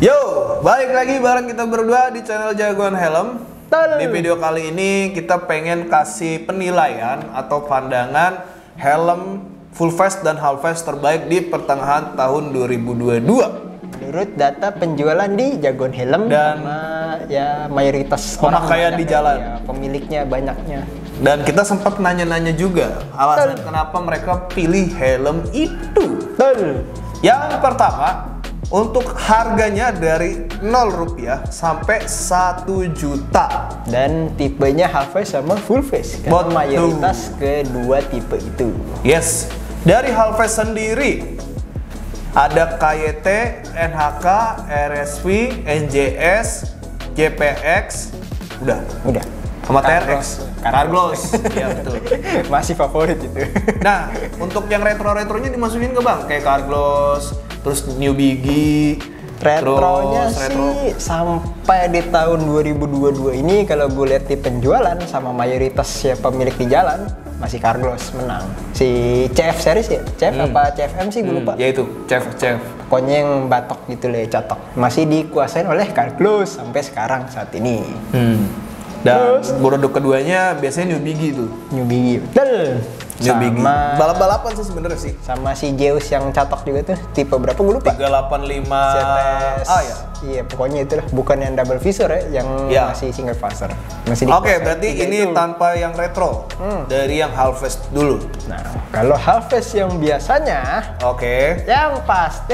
Yo, balik lagi bareng kita berdua di channel Jagoan Helm. Betul. Di video kali ini kita pengen kasih penilaian atau pandangan helm full face dan half face terbaik di pertengahan tahun 2022. Menurut data penjualan di Jagoan Helm Dan- sama ya mayoritas Pemakaian banyak di jalan. ya, pemiliknya banyaknya. Dan kita sempat nanya-nanya juga alasan kenapa mereka pilih helm itu. Betul. Yang pertama, untuk harganya dari 0 rupiah sampai 1 juta. Dan tipenya half face sama full face. Karena Betul. mayoritas kedua tipe itu. Yes, dari Halves sendiri ada KYT, NHK, RSV, NJS, JPX, udah. Udah. Sama. TRX, Carglass, iya betul. Masih favorit itu. Nah, untuk yang retro-retronya dimasukin ke bang, kayak Carglass, terus New Biggie, Retronya terus retro. sih sampai di tahun 2022 ini kalau gue lihat di penjualan sama mayoritas ya pemilik di jalan masih Carglass menang. Si CF series ya, CF apa CFM sih gue lupa. Hmm, ya itu, chef, chef. Pokoknya yang batok gitu lah, cotok. Masih dikuasain oleh Carglass sampai sekarang saat ini. Hmm. Dan produk keduanya biasanya New Biggie tuh. New Biggie. Betul. Sama Balap-balapan sih sebenarnya sih. sama si Zeus yang catok juga tuh tipe berapa gue lupa. 385 ZS. Ah ya. Iya, pokoknya itulah bukan yang double visor ya, yang Ya. masih single visor. Masih Oke, dikuasain berarti tiga ini itu. tanpa yang retro. Dari yang half-face dulu. Nah, kalau half-face yang biasanya Oke. yang pasti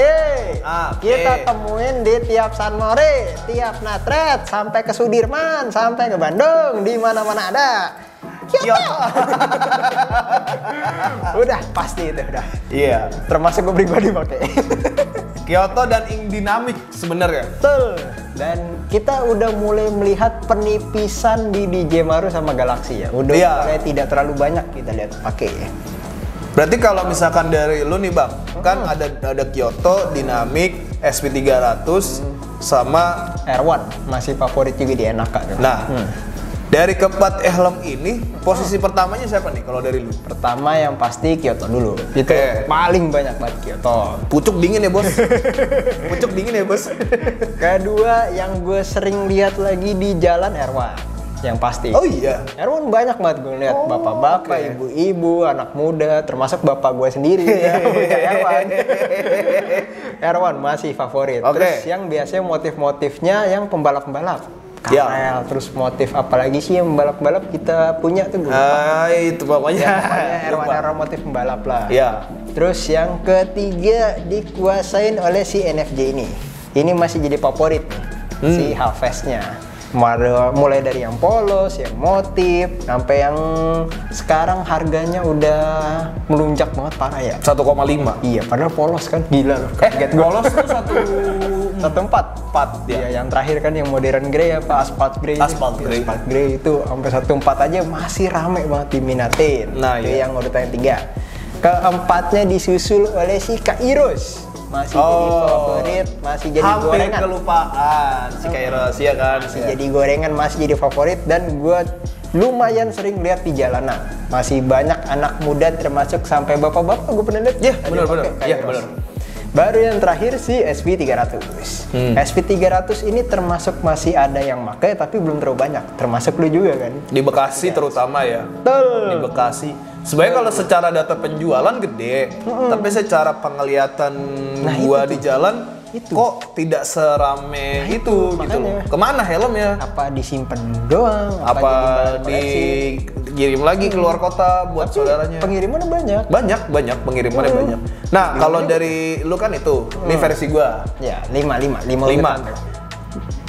Ah, oke. kita temuin di tiap San Mori, tiap Natret, sampai ke Sudirman, sampai ke Bandung, di mana-mana ada. Kyoto. udah pasti itu udah. Iya. Termasuk gue pribadi pakai. Kyoto dan Ing Dynamic sebenarnya. Betul. Dan kita udah mulai melihat penipisan di DJ Maru sama Galaxy ya. Udah Iya. mulai tidak terlalu banyak kita lihat pakai ya. Berarti kalau misalkan dari lu nih bang, kan ada ada Kyoto, Dynamic, SP300, sama R1 masih favorit juga di kan? nah dari keempat helm ini posisi pertamanya siapa nih kalau dari lu? Pertama yang pasti Kyoto dulu. Itu Oke. paling banyak banget Kyoto. Pucuk dingin ya bos. Pucuk dingin ya bos. Kedua yang gue sering lihat lagi di jalan R1. Yang pasti. Oh iya. R1 banyak banget gue lihat Oh, bapak-bapak, oke. ibu-ibu, anak muda, termasuk bapak gue sendiri ya R1. R1 masih favorit. Oke. Terus yang biasanya motif-motifnya yang pembalap-pembalap. Ya. Karel, terus motif apalagi sih yang pembalap-pembalap kita punya tuh. Ah itu pokoknya. Ya, pokoknya R1 Lupa. R1 motif pembalap lah. Ya. Terus yang ketiga dikuasain oleh si NFJ ini. Ini masih jadi favorit nih, Hmm. si Halfest-nya. Mulai- Mulai dari yang polos, yang motif, sampai yang sekarang harganya udah melunjak banget parah ya. 1,5. Iya, padahal polos kan gila loh. Eh, Kaget gua. polos tuh satu Satu empat. empat ya. Iya, yang terakhir kan yang modern grey apa asphalt grey. Asphalt grey. Asphalt grey itu sampai satu empat aja masih rame banget diminatin. Nah, itu iya. yang urutan tiga. Keempatnya disusul oleh si Kairos. Masih jadi Oh. favorit, masih jadi Hampir gorengan. kelupaan si Kairos ya kan. Masih jadi gorengan, masih jadi favorit dan gue lumayan sering lihat di jalanan. Masih banyak anak muda termasuk sampai bapak-bapak gue pernah lihat. Iya, benar, yang benar. Iya, benar. Baru yang terakhir si SV300. Hmm. SV300 ini termasuk masih ada yang pakai tapi belum terlalu banyak. Termasuk lu juga kan? Di Bekasi terutama ya. Betul. Di Bekasi. Sebenarnya kalau secara data penjualan gede, tapi secara penglihatan Nah, gua di jalan Itu. kok tidak serame Nah, itu, itu, gitu loh. Ke mana helmnya? Apa disimpan doang? Apa koleksi? dikirim lagi keluar kota buat Tapi saudaranya? Pengirimannya banyak. Banyak, banyak pengirimannya Hmm. banyak. Nah, kalau dari lu kan itu, ini versi gua. Ya, lima, lima, lima. Lima.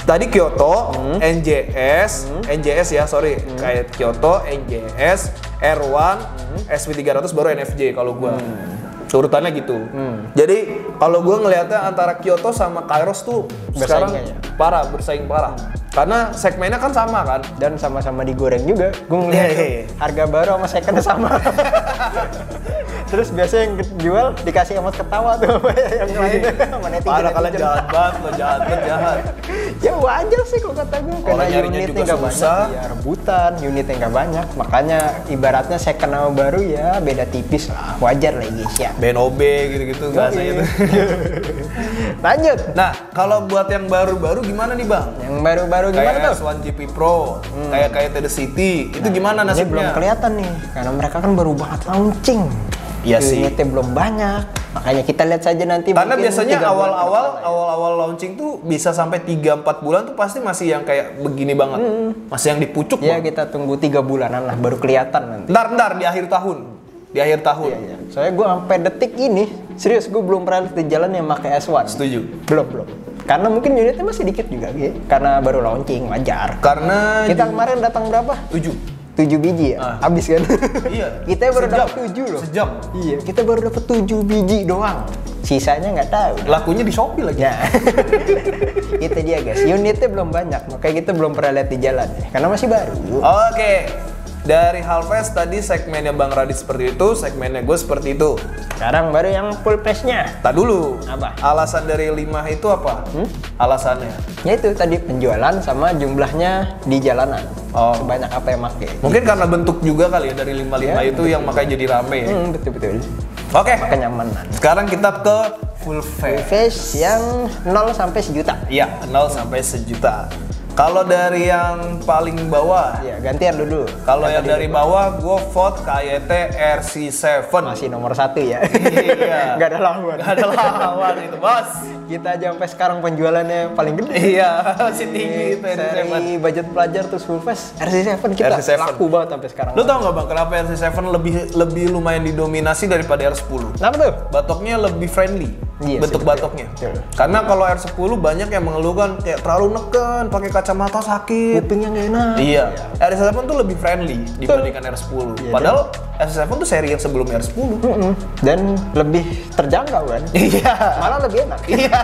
Tadi Kyoto, Hmm. NJS, NJS ya, sorry. Kayak Kyoto, NJS, R1, Hmm. SP300 baru NFJ kalau gua. Urutannya gitu. Jadi kalau gua ngelihatnya antara Kyoto sama Kairos tuh sekarang kayaknya. parah, bersaing parah. Karena segmennya kan sama kan. dan sama-sama digoreng juga. Gue ngeliat Iya, tuh, iya, iya. harga baru sama second sama. Terus biasanya yang jual dikasih emot ketawa tuh yang lain sama netizen. Parah kalian jahat banget lo jahat banget jahat. Ya wajar sih kalau kata gue karena unitnya juga nggak susah. banyak, ya rebutan, unitnya nggak banyak, makanya ibaratnya second sama baru ya beda tipis lah, wajar lah guys ya. BNOB gitu-gitu bahasanya tuh. Lanjut, Nah, kalau buat yang baru-baru gimana nih bang? yang baru-baru gimana Kayak tuh? S1 GP Pro, kayak kayak The City, itu gimana Ini belum nasibnya? kelihatan nih, karena mereka kan baru banget launching. Iya sih. Unitnya belum banyak, makanya kita lihat saja nanti. Karena biasanya awal-awal awal-awal launching tuh bisa sampai 3 4 bulan tuh pasti masih yang kayak begini banget. Masih yang dipucuk Ya Bang. kita tunggu tiga bulanan lah, baru kelihatan nanti. Ntar ntar di akhir tahun. Di akhir tahun. Iya, iya. Soalnya gue sampai detik ini, serius gue belum pernah lihat di jalan yang pakai S1. Setuju. Belum, belum. Karena mungkin unitnya masih dikit juga, Gi. karena baru launching, wajar. Karena Kita kemarin datang berapa? 7. 7 biji ya? Ah. Habis kan? Iya. kita baru dapat 7 loh. Sejam. Iya, kita baru dapat 7 biji doang. Sisanya nggak tahu. Lakunya di Shopee lagi. Ya. itu dia guys. Unitnya belum banyak, makanya kita belum pernah lihat di jalan ya. Karena masih baru. Oke. Dari Halfest tadi segmennya Bang Radit seperti itu, segmennya gue seperti itu. Sekarang baru yang full price-nya. Tak dulu. Apa? Alasan dari 5 itu apa? Alasannya. Ya itu tadi penjualan sama jumlahnya di jalanan. Oh. Sebanyak apa yang pakai. Mungkin karena bentuk juga kali ya dari 55 Ya, itu yang makanya jadi rame ya. Hmm, betul betul. Oke. Kenyamanan. Sekarang kita ke full face. Face yang 0 sampai sejuta. Iya, 0 sampai sejuta. Kalau dari yang paling bawah, Ya, gantian dulu. kalau yang dari bawah gue vote KYT RC7. masih nomor satu ya. Iya. Nggak ada lawan. Gak ada lawan itu, Bos. Kita aja sampai sekarang penjualannya paling gede. Iya, masih tinggi itu RC7. Dari budget pelajar terus full face RC7 kita RC7. laku banget sampai sekarang. Lu tau gak bang kenapa RC7 lebih lebih lumayan didominasi daripada R10? Kenapa tuh? Batoknya lebih friendly, Iya bentuk sih, betul. batoknya. Betul. Karena kalau R10 banyak yang mengeluhkan kayak terlalu neken, pakai kacamata sakit. Kupingnya nggak enak. Iya, R7 tuh lebih friendly dibandingkan R10. Iya, Padahal R7 tuh seri yang sebelum R10. Mm-mm. Dan lebih terjangkau kan? Iya. Malah lebih enak. Iya.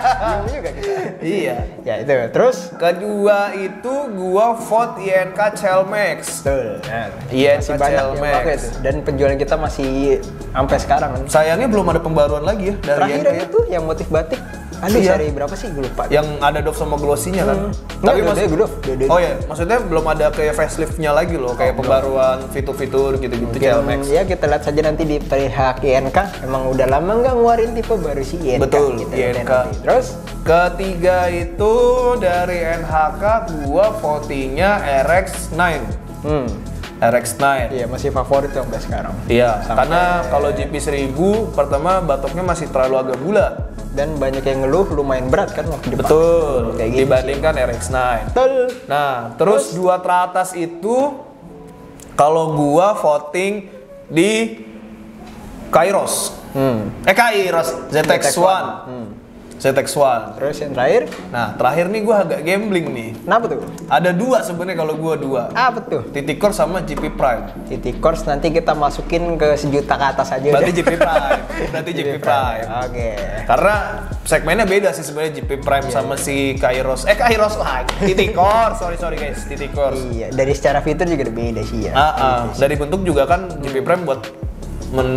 Juga kita. Iya. Ya itu. Terus Kedua itu gua vote INK Chelmex. Betul. Iya, masih banyak yang tuh. Dan penjualan kita masih sampai sekarang kan. Sayangnya belum ada pembaruan lagi ya dari Terakhir INK yang ya. itu yang motif batik. Aduh, Iya. seri berapa sih? Gue lupa. Yang ada Dove sama glossy-nya kan. Nggak, mas- dua-duanya Dove, dua-duanya. Oh ya, maksudnya belum ada kayak facelift-nya lagi loh, kayak pembaruan fitur-fitur gitu-gitu Chelmex. ya kita lihat saja nanti di pihak INK emang udah lama nggak ngeluarin tipe baru si INK Betul, kita lihat INK. nanti. terus Ketiga itu dari NHK gua votingnya RX9. hmm RX9. iya masih favorit tuh sampai sekarang Iya, Sampai- karena kalau GP 1000 pertama batoknya masih terlalu agak bulat. Dan banyak yang ngeluh lumayan berat kan waktu dipakai. Betul, Kayak gitu dibandingkan RX9. betul Nah, terus dua teratas itu kalau gua voting di Kairos. hmm Eh Kairos, ZX1. ZX1. Terus yang terakhir Nah, terakhir nih gua agak gambling nih. kenapa tuh Ada dua sebenarnya kalau gua dua. apa tuh Titik sama GP Prime. Course nanti kita masukin ke sejuta ke atas aja Berarti udah. GP Prime. Berarti GP Prime. oke Karena segmennya beda sih sebenarnya GP Prime sama si Kairos. Eh Kairos lah, Titik. Sorry sorry guys, Titik iya dari secara fitur juga beda sih ya Ah, ah. dari bentuk juga kan GP Prime buat men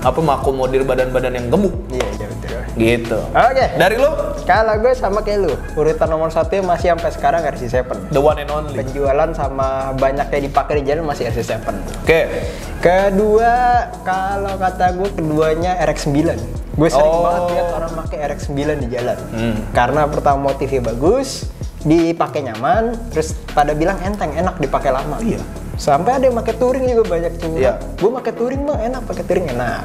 apa mengakomodir badan-badan yang gemuk iya betul gitu. oke Dari lo Kalau gue sama kayak lu, urutan nomor satu masih sampai sekarang RC7. the one and only. Penjualan sama banyak yang dipakai di jalan masih RC7. Oke. Kedua, kalau kata gue keduanya RX9. Gue sering Oh. banget lihat orang pakai RX9 di jalan. Hmm. Karena pertama motifnya bagus, dipakai nyaman, terus pada bilang enteng, enak dipakai lama. Iya. Sampai ada yang pakai touring juga banyak cuma. Iya. Gue pakai touring mah enak, pakai touring enak.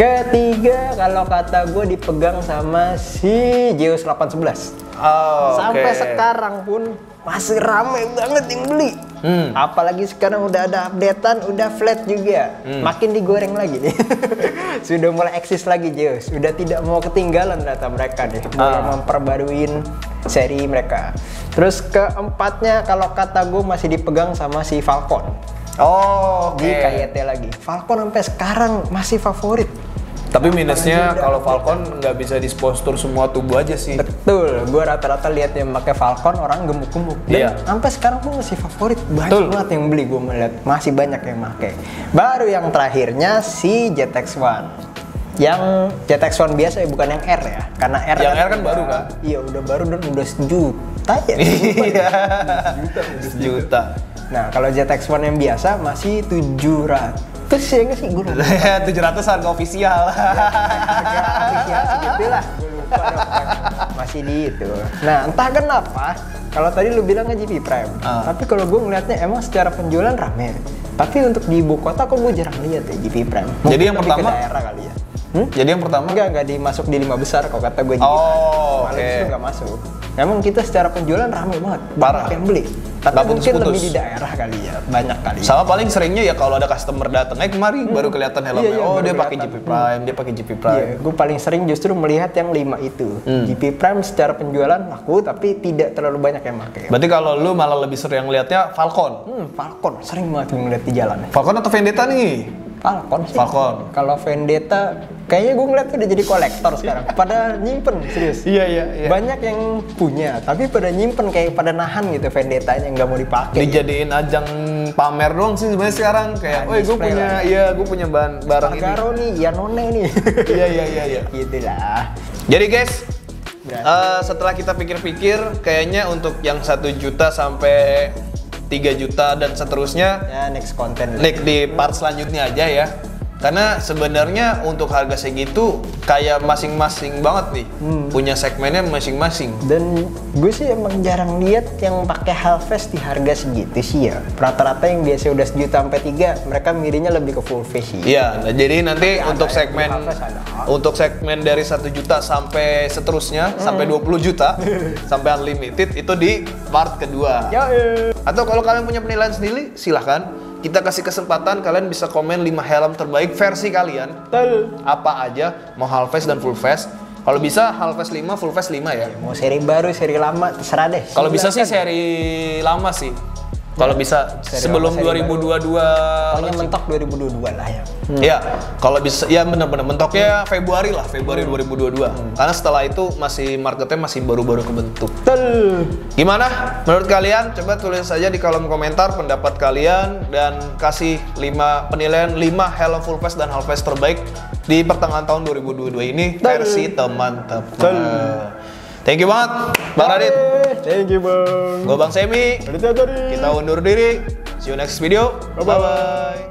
Ketiga, kalau kata gue dipegang sama si Zeus 811. Oh, Sampai oke. sekarang pun masih rame banget yang beli. Hmm. Apalagi sekarang udah ada updatean, udah flat juga. Hmm. Makin digoreng lagi nih. Sudah mulai eksis lagi Zeus. Sudah tidak mau ketinggalan data mereka nih. Mulai Ah. memperbaruin seri mereka. Terus keempatnya kalau kata gue masih dipegang sama si Falcon. Oh, oke. Di KYT lagi. Falcon sampai sekarang masih favorit. Tapi minusnya kalau Falcon nggak bisa dispostur semua tubuh aja sih. Betul, gue rata-rata lihat yang pakai Falcon orang gemuk-gemuk. Dan Iya. sampai sekarang gue masih favorit, banyak Betul. banget yang beli gue melihat masih banyak yang pakai. Baru yang terakhirnya si JTX1. Yang JTX1 biasa ya, bukan yang R ya. Karena R Yang R kan udah- baru kan? Iya, udah baru dan udah sejuta ya. Iya. Juta. Nah, kalau JTX1 yang biasa masih 700 ya nggak sih? Gue lupa. Tujuh ratus harga ofisial. Harga official segitu lah. Gue lupa dong. Masih di itu. Nah, entah kenapa kalau tadi lu bilang GP Prime, Ah. tapi kalau gue ngeliatnya emang secara penjualan rame. Tapi untuk di ibu kota kok gue jarang lihat ya GP Prime. Jadi yang pertama- ke daerah kali ya. Hmm? Jadi yang pertama Enggak, enggak dimasuk di lima besar kok kata gue GP Oh, Prime. Malah oke. justru nggak masuk. Emang kita secara penjualan rame banget, Parah. banyak yang beli. Tapi Nggak mungkin putus-putus. lebih di daerah kali ya, banyak kali. sama paling seringnya ya kalau ada customer datang, eh kemari baru kelihatan helmnya. Iya, iya, oh dia pakai. GP Prime, dia pakai GP Prime. Iya, gue paling sering justru melihat yang lima itu. Hmm. GP Prime secara penjualan laku, tapi tidak terlalu banyak yang pakai. Berarti kalau lu malah lebih sering lihatnya Falcon. Hmm, Falcon sering banget gue ngeliat di jalan. Falcon atau Vendetta nih? Falcon sih. Falcon. Kalau Vendetta, kayaknya gue ngeliat udah jadi kolektor sekarang. Pada nyimpen, serius. Iya iya Banyak yang punya, tapi pada nyimpen kayak pada nahan gitu Vendetta-nya nggak mau dipakai. Dijadiin ajang pamer doang sih sebenarnya sekarang kayak, Nah, "Woi, gue punya lah. iya, gue punya bahan barang ini." Garo nih, ya none nih. Iya iya iya iya. Gitulah. Jadi guys, eh, setelah kita pikir-pikir, kayaknya untuk yang satu juta sampai 3 juta dan seterusnya, Ya next konten. Nick di part selanjutnya aja ya. Karena sebenarnya untuk harga segitu kayak masing-masing banget nih, punya segmennya masing-masing. Dan gue sih emang jarang lihat yang pakai Halves di harga segitu sih ya. Rata-rata yang biasa udah sejuta sampai tiga, mereka milihnya lebih ke full face sih. Iya, nah jadi nanti ada untuk segmen untuk segmen dari 1 juta sampai seterusnya sampai 20 juta sampai unlimited itu di part kedua. Eh. Atau kalau kalian punya penilaian sendiri, silahkan. Kita kasih kesempatan kalian bisa komen 5 helm terbaik versi kalian. Apa aja, mau half face dan full face. Kalau bisa half face 5, full face 5 ya. Mau seri baru, seri lama, terserah deh. Kalau bisa sih seri lama sih. Kalau bisa Seri sebelum lama, seri 2022 Pokoknya mentok 2022 lah ya. Iya, kalau bisa ya benar-benar mentoknya Februari lah, Februari 2022. Karena setelah itu masih marketnya masih baru-baru kebentuk. Betul. Gimana menurut kalian? Coba tulis saja di kolom komentar pendapat kalian dan kasih 5 penilaian 5 helm full face dan half face terbaik di pertengahan tahun 2022 ini versi teman-teman. Thank you banget, Bang Radit. Thank you bang. Gue Bang Semi. Kita undur diri. See you next video. Bye-bye.